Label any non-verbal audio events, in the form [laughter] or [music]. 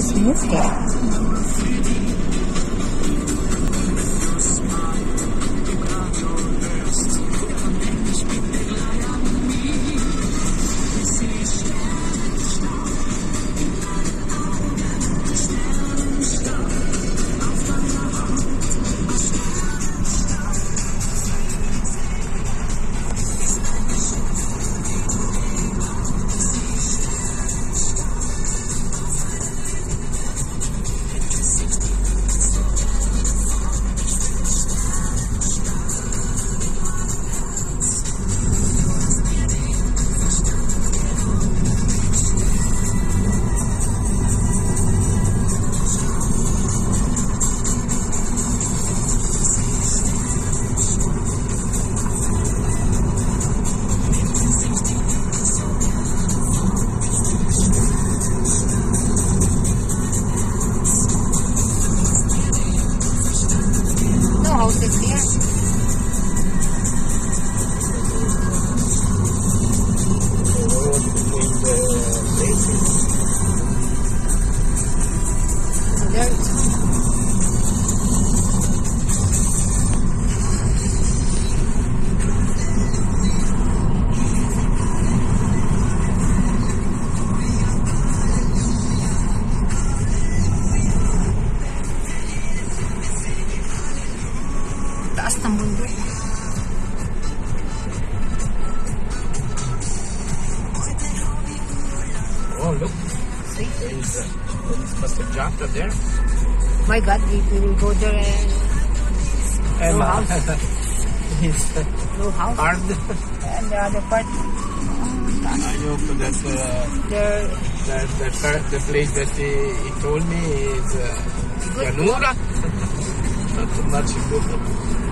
is moving. No houses here. The road between the Bundok. Oh, look. See? There is a, there is Mr. Jata there. My God, we we will go there and And No uh, house. his no house. [laughs] hard. And the other part, I know that uh, there, that that part, the place that he, he told me is uh, Good. Ganura. [laughs] not, not Shibuya.